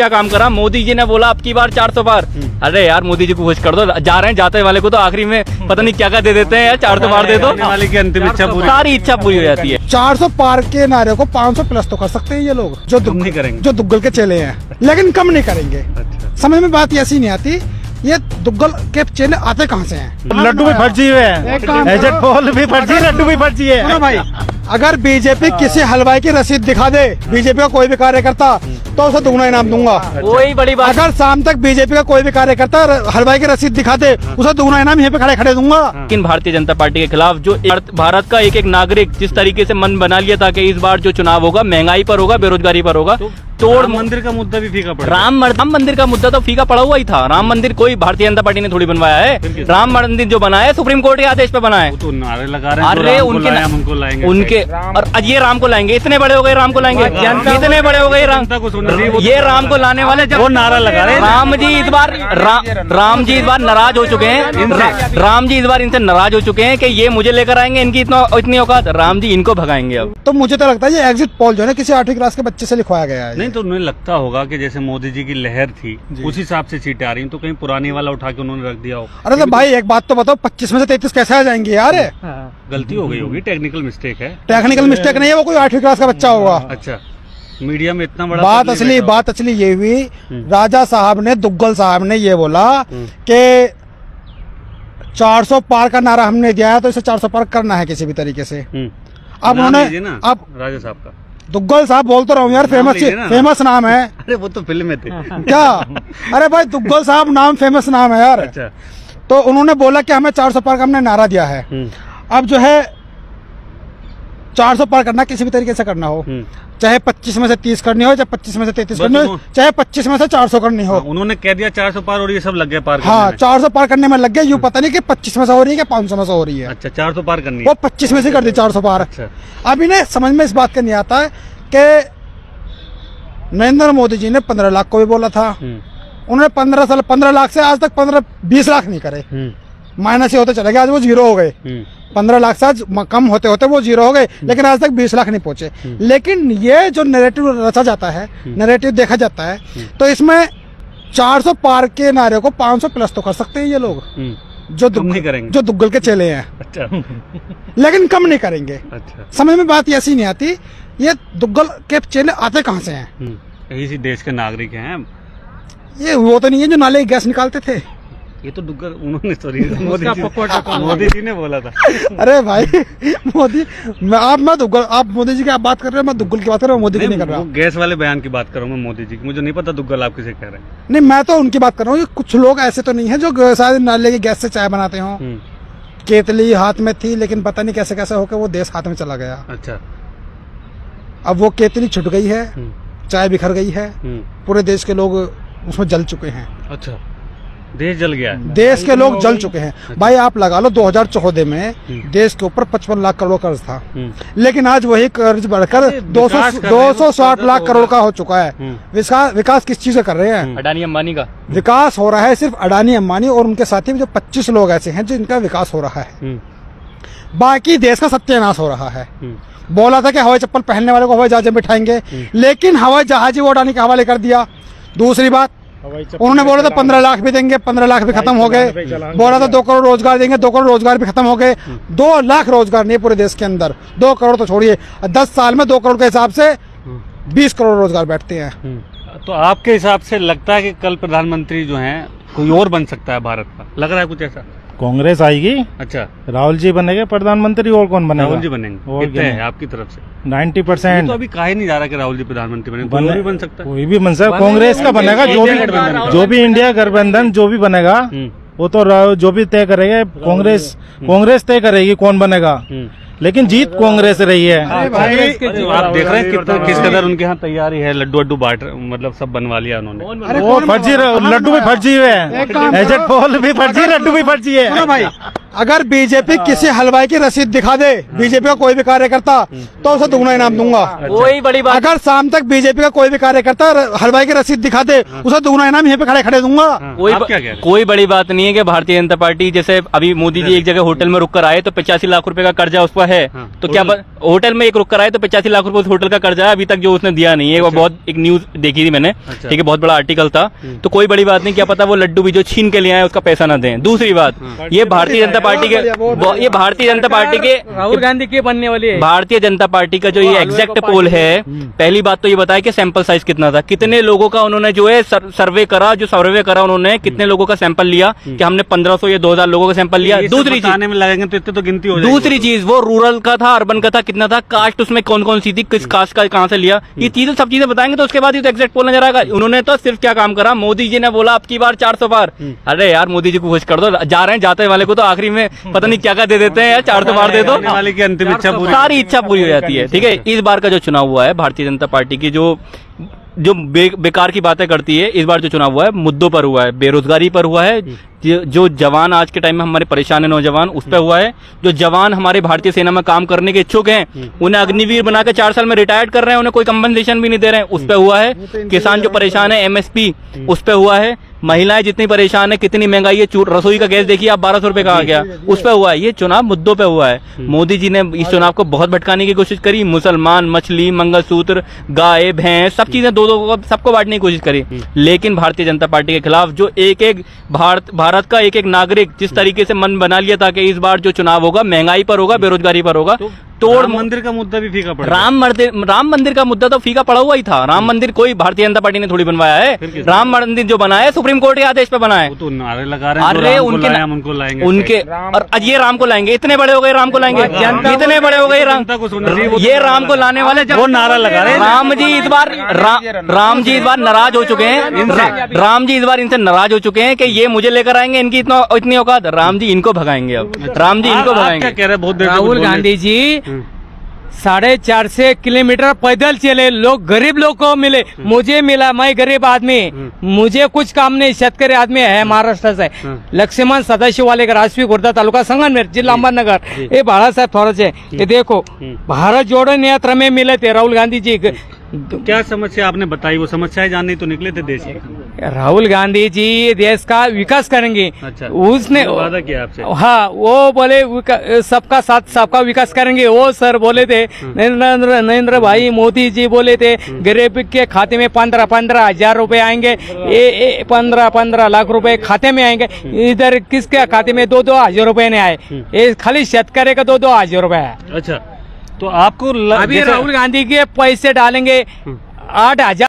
क्या काम करा? मोदी जी ने बोला आपकी बार चार सौ बार। अरे यार मोदी जी को खुश कर दो। जा रहे हैं जाते वाले को तो आखिरी में पता नहीं क्या क्या दे देते हैं यार चार सौ पार दे दो। वाले की अंतिम इच्छा पूरी। सारी इच्छा पूरी हो जाती है। 400 पार के नारे को 500 प्लस तो कर सकते हैं ये लोग जो दुग- नहीं करेंगे। जो दुग्गल के चेले हैं। लेकिन कम नहीं करेंगे। अच्छा। समझ में बात ऐसी नहीं आती ये दुग्गल के चेले आते कहाँ से हैं? लड्डू भी फर्जी हुए हैं एजेंट। पोल भी फर्जी लड्डू भी फर्जी है भाई अगर बीजेपी किसी हलवाई की रसीद दिखा दे बीजेपी का कोई भी कार्यकर्ता तो उसे दुगना इनाम दूँगा। वही बड़ी बात। अगर शाम तक बीजेपी का कोई भी कार्यकर्ता हलवाई की रसीद दिखा दे उसे दुगना इनाम यहीं पे खड़े खड़े दूँगा। लेकिन भारतीय जनता पार्टी के खिलाफ जो भारत का एक एक नागरिक जिस तरीके से मन बना लिया था कि इस बार जो चुनाव होगा महँगाई पर होगा बेरोजगारी पर होगा तोड़ मंदिर का मुद्दा भी फीका पड़ा। राम मर- राम मंदिर का मुद्दा तो फीका पड़ा हुआ ही था। राम मंदिर कोई भारतीय जनता पार्टी ने थोड़ी बनवाया है। राम मंदिर जो बनाया है सुप्रीम कोर्ट के आदेश पे बनाया है। वो तो नारे लगा रहे हैं अरे उनके हम उनको लाएँगे और आज ये राम को लाएँगे। इतने बड़े हो गए राम को लाएँगे। इतने बड़े हो गए राम। ये राम को लाने वाले जब वो नारा लगा रहे राम जी इस बार राम जी इस बार नाराज़ हो चुके हैं। राम जी इस बार इनसे नाराज़ हो चुके हैं कि ये मुझे लेकर आएँगे इनकी इतना इतनी औकात। राम जी इनको भगाएँगे अब। तो मुझे तो लगता है ये एग्जिट पोल जो है किसी आठवीं क्लास के बच्चे से लिखवाया गया है। नहीं तो उन्हें लगता होगा कि जैसे मोदी जी की लहर थी उस हिसाब से सीटें आ रही तो कहीं पुरानी वाला उठा के उन्होंने रख दिया हो। अरे तो भाई एक बात तो बताओ पच्चीस में से तैतीस कैसे आ जाएँगे यार? गलती हो गई होगी टेक्निकल मिस्टेक है। टेक्निकल मिस्टेक नहीं है वो कोई आठवीं क्लास का बच्चा होगा। अच्छा। मीडिया में इतना बड़ा बात असली बात असली ये हुई। राजा साहब ने दुग्गल साहब ने ये बोला कि 400 पार का नारा हमने दिया है तो इसे 400 पार करना है किसी भी तरीके से। अब उन्होंने अब राजा साहब का। दुग्गल साहब बोल तो रहा हूँ यार फ़ेमस ना। फ़ेमस नाम है। अरे वो तो फ़िल्म में थे। क्या? अरे भाई दुग्गल साहब नाम फ़ेमस नाम है यार। अच्छा। तो उन्होंने बोला कि हमें 400 पार का हमने नारा दिया है। अब जो है 400 पार करना किसी भी तरीके से करना हो। हम्म। चाहे 25 में से 30 करनी हो चाहे 25 में से 33 करनी हो चाहे 25 में से 400 करनी हो। हाँ, उन्होंने कह दिया चार सौ पार और ये सब लग गए पार हाँ में। 400 पार करने में लग गया यूँ पता नहीं कि 25 में से हो रही है कि 500 में से हो रही है। अच्छा चार सौ पार करनी वो 25 में से कर दी 400 पार। अच्छा। अब इन्हें समझ में इस बात का नहीं आता है कि नरेंद्र मोदी जी ने 15 लाख को भी बोला था। हम्म, उन्होंने 15 साल 15 लाख से आज तक 15 20 लाख नहीं करे। हम्म, माइनस ही होते चले गए आज वो ज़ीरो हो गए। हम्म, पंद्रह लाख से आज कम होते होते वो ज़ीरो हो गए लेकिन आज तक बीस लाख नहीं पहुँचे। लेकिन ये जो नैरेटिव रचा जाता है नैरेटिव देखा जाता है तो इसमें 400 पार के नारे को 500 प्लस तो कर सकते हैं ये लोग। हम्म। जो दुग- नहीं करेंगे। जो दुग्गल के चेले हैं। अच्छा। लेकिन कम नहीं करेंगे। अच्छा। समझ में बात ऐसी नहीं आती ये दुग्गल के चेले आते कहाँ से हैं? हम्म, यही सी देश के नागरिक हैं। ये वो तो नहीं है जो नाले गैस निकालते थे। ये तो डुग्गर उन्होंने सॉरी मोदी जी मोदी जी ने बोला था। अरे भाई मोदी मैं आप मैं दुग्गल आप मोदी जी की आप बात कर रहे हो मैं दुग्गल की बात कर रहा हूँ मोदी की नहीं कर रहा। वो गैस वाले बयान की बात कर रहा हूँ मैं मोदी जी की। मुझे नहीं पता दुग्गल आप किसे कह रहे हैं। नहीं मैं तो उनकी बात कर रहा हूँ कुछ लोग ऐसे तो नहीं है जो शायद नाले की गैस से चाय बनाते हो। हम्म, केतली हाथ में थी लेकिन पता नहीं कैसे कैसे होकर वो देश हाथ में चला गया। अच्छा। अब वो केतली छुट गई है हम्म, चाय बिखर गई है हम्म, पूरे देश के लोग उसमें जल चुके हैं। अच्छा। देश जल गया है। देश के लोग जल चुके हैं। भाई आप लगा लो 2014 में देश के ऊपर 55 लाख करोड़ कर्ज था। हम्म, लेकिन आज वही कर्ज बढ़कर अरे, 200 विकास कर रहे हैं, 260 लाख करोड़ का हो चुका है। हम्म। विकास विकास किस चीज़ का कर रहे हैं? अडानी अम्बानी का। विकास हो रहा है सिर्फ़ अडानी अम्बानी और उनके साथी में जो 25 लोग ऐसे हैं जिनका विकास हो रहा है। हम्म, बाकी देश का सत्यानाश हो रहा है। हम्म, बोला था कि हवाई चप्पल पहनने वाले को हवाई जहाज़ में बिठाएँगे लेकिन हवाई जहाज़ ही वो अडानी के हवाले कर दिया। दूसरी बात उन्होंने बोला था पंद्रह लाख भी देंगे पंद्रह लाख भी खत्म हो गए। बोला था दो करोड़ रोज़गार देंगे दो करोड़ रोज़गार भी खत्म हो गए। दो लाख रोज़गार नहीं पूरे देश के अंदर। दो करोड़ तो छोड़िए। दस साल में दो करोड़ के हिसाब से बीस करोड़ रोज़गार बैठते हैं। हम्म। तो आपके हिसाब से लगता है कि कल प्रधानमंत्री जो हैं कोई और बन सकता है भारत का? लग रहा है कुछ ऐसा? कांग्रेस आएगी। अच्छा। राहुल जी बनेंगे प्रधानमंत्री और कौन बनेगा? राहुल जी बनेंगे। और कितने हैं आपकी तरफ़ से? Ninety percent. तो अभी कहा नहीं जा रहा कि राहुल जी प्रधानमंत्री बने कोई भी बन सकता है। कोई भी बन सकता कांग्रेस का बनेगा जो भी जो भी इंडिया गठबंधन जो भी बनेगा हम्म, वो तो जो भी तय करेगा कांग्रेस कांग्रेस तय करेगी कौन बनेगा। हम्म। लेकिन जीत कांग्रेस रही है। आप देख रहे हैं कितना किस कदर उनके यहाँ तैयारी है लड्डू अड्डू बांट मतलब सब बनवा लिया उन्होंने। वो फर्जी लड्डू भी फर्जी हुए हैं। एजेंट पोल भी फर्जी लड्डू भी फर्जी है। भाई अगर बीजेपी किसी हलवाई की रसीद दिखा दे बीजेपी का कोई भी कार्यकर्ता तो उसे दुगना इनाम दूँगा। वही बड़ी बात। अगर शाम तक बीजेपी का कोई भी कार्यकर्ता हलवाई की रसीद दिखा दे उसे दुगना इनाम यहीं पे खड़े खड़े दूँगा। कोई कह कोई बड़ी बात नहीं है कि भारतीय जनता पार्टी जैसे अभी मोदी जी एक जगह होटल में रुक कर आए तो पचासी लाख रुपए का कर्जा उस पर है। हाँ, तो क्या होटल में एक रुक कर आए तो पचासी लाख रुपए उस होटल का कर्जा है अभी तक जो उसने दिया नहीं है। वो बहुत एक न्यूज़ देखी थी मैंने अच्छा। ठीक है बहुत बड़ा आर्टिकल था। तो कोई बड़ी बात नहीं क्या पता वो लड्डू भी जो छीन के लिए आए उसका पैसा ना दें। दूसरी बात ये भारतीय जनता पार्टी के ये भारतीय जनता पार्टी के राहुल गांधी की बनने वाली है। भारतीय जनता पार्टी का जो ये एग्जैक्ट पोल है पहली बात तो ये बताया कि सैंपल साइज़ कितना था। कितने लोगों का उन्होंने जो है सर्वे करा जो सर्वे करा उन्होंने कितने लोगों का सैंपल लिया कि हमने 1500 या 2000 लोगों का सैंपल लिया। दूसरी चीज़ में लगेंगे तो इतने तो गिनती हो दूसरी चीज़ वो रूरल का था अर्बन का था कितना था कास्ट उसमें कौन कौन सी थी किस कास्ट का कहाँ से लिया। ये चीज़ें सब चीज़ें बताएँगे तो उसके बाद ही तो एग्जैक्ट पोल नज़र आएगा। उन्होंने तो सिर्फ़ क्या काम करा? मोदी जी ने बोला आपकी बार चार सौ बार। अरे यार मोदी जी को खुश कर दो। जा रहे हैं जाते वाले को तो आखिरी में पता नहीं क्या क्या दे देते हैं यार चार सौ बार दे दो। की अंतिम इच्छा पूरी सारी इच्छा पूरी हो जाती है ठीक है? इस बार का जो चुनाव हुआ है भारतीय जनता पार्टी की जो जो बे, बेकार की बातें करती है इस बार जो चुनाव हुआ है मुद्दों पर हुआ है बेरोजगारी पर हुआ है जो जो जवान आज के टाइम में हमारे परेशान है नौजवान उस पर हुआ है। जो जवान हमारे भारतीय सेना में काम करने के इच्छुक हैं उन्हें अग्निवीर बना के चार साल में रिटायर्ड कर रहे हैं उन्हें कोई कंपनसेशन भी नहीं दे रहे हैं उस पर हुआ है। किसान जो परेशान है एमएसपी उस पर हुआ है। महिलाएँ जितनी परेशान है कितनी महँगाई है रसोई का गैस देखिए आप बारह सौ रुपए का आ गया। उस पर हुआ है ये चुनाव मुद्दों पे हुआ है। मोदी जी ने इस चुनाव को बहुत भटकाने की कोशिश करी मुसलमान मछली मंगलसूत्र गाय भैंस सब चीज़ें दो दो को सबको बांटने की कोशिश करी। लेकिन भारतीय जनता पार्टी के खिलाफ जो एक एक भारत भारत का एक एक नागरिक जिस तरीके से मन बना लिया था कि इस बार जो चुनाव होगा महँगाई पर होगा बेरोजगारी पर होगा तोड़ मंदिर का मुद्दा भी फीका पड़ा। राम मंदिर राम मंदिर का मुद्दा तो फीका पड़ा हुआ ही था। राम मंदिर कोई भारतीय जनता पार्टी ने थोड़ी बनवाया है। राम मंदिर जो बनाया है सुप्रीम कोर्ट के आदेश पे बना है। तो नारे लगा रहे हैं अरे उनके लाए, उनको लाएँगे। उनके और ये राम को लाएँगे। इतने बड़े हो गए राम को लाएँगे। इतने बड़े हो गए राम तो ये राम को लाने वाले वो नारा लगा रहे राम जी इस बार राम जी इस बार नाराज़ हो चुके हैं। राम जी इस बार इनसे नाराज़ हो चुके हैं कि ये मुझे लेकर आएँगे इनकी इतना इतनी औकात। राम जी इनको भगाएँगे अब। राम जी इनको भगाएँगे। कह रहे बहुत राहुल गांधी जी हम्म। साढ़े चार से किलोमीटर पैदल चले। लोग गरीब लोग को मिले। मुझे मिला मैं गरीब आदमी। मुझे कुछ काम नहीं शेतकरी आदमी है महाराष्ट्र से। लक्ष्मण सदाशिव वाले का राजवी खुर्दा तालुका संगनमेर जिला अंबानगर। ये बाला साहब थोड़े ये देखो भारत जोड़ो यात्रा में मिले थे राहुल गांधी जी। तो क्या समस्या आपने बताई? वो समस्याएँ जाननी तो निकले थे देश राहुल गांधी जी देश का विकास करेंगे। अच्छा। उसने वादा किया आपसे? हाँ वो बोले सबका साथ सबका विकास करेंगे। वो सर बोले थे नरेंद्र नरेंद्र भाई मोदी जी बोले थे गरीब के खाते में पंद्रह पंद्रह हज़ार रूपए आएँगे। ये ये पंद्रह पंद्रह लाख रुपए खाते में आएँगे। इधर किसके खाते में दो दो हज़ार रूपए नहीं आए? ये खाली शेतकरी का दो दो हज़ार रूपए है। अच्छा। तो आपको अभी राहुल गांधी के पैसे डालेंगे आठ हज़ार